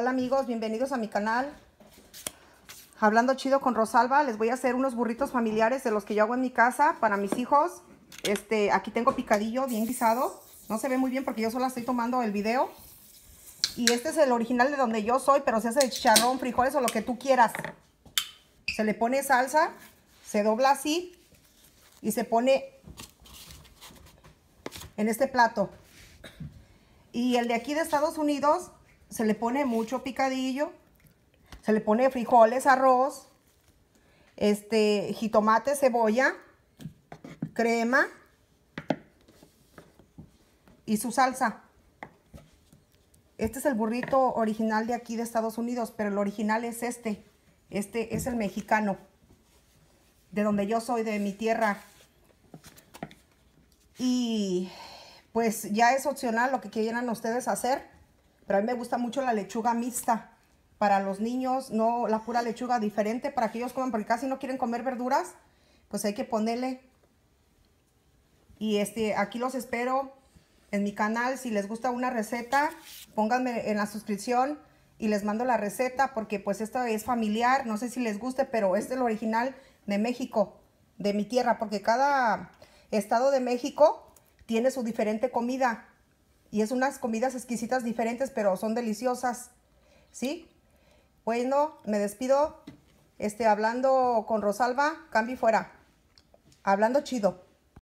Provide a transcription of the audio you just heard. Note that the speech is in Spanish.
Hola amigos, bienvenidos a mi canal. Hablando chido con Rosalba, les voy a hacer unos burritos familiares de los que yo hago en mi casa para mis hijos. Este, aquí tengo picadillo bien guisado. No se ve muy bien porque yo solo estoy tomando el video. Y este es el original de donde yo soy, pero se hace de chicharrón, frijoles o lo que tú quieras. Se le pone salsa, se dobla así y se pone en este plato. Y el de aquí de Estados Unidos se le pone mucho picadillo, se le pone frijoles, arroz, este, jitomate, cebolla, crema y su salsa. Este es el burrito original de aquí de Estados Unidos, pero el original es este. Este es el mexicano, de donde yo soy, de mi tierra. Y pues ya es opcional lo que quieran ustedes hacer. Pero a mí me gusta mucho la lechuga mixta. Para los niños, no la pura lechuga diferente, para que ellos coman, porque casi no quieren comer verduras, pues hay que ponerle. Y este, aquí los espero en mi canal. Si les gusta una receta, pónganme en la suscripción y les mando la receta, porque pues esto es familiar. No sé si les guste, pero es el original de México, de mi tierra, porque cada estado de México tiene su diferente comida. Y es unas comidas exquisitas diferentes, pero son deliciosas. ¿Sí? Bueno, me despido. Este, hablando con Rosalba, cambio fuera. Hablando chido.